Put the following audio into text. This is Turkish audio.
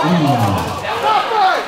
Ooh.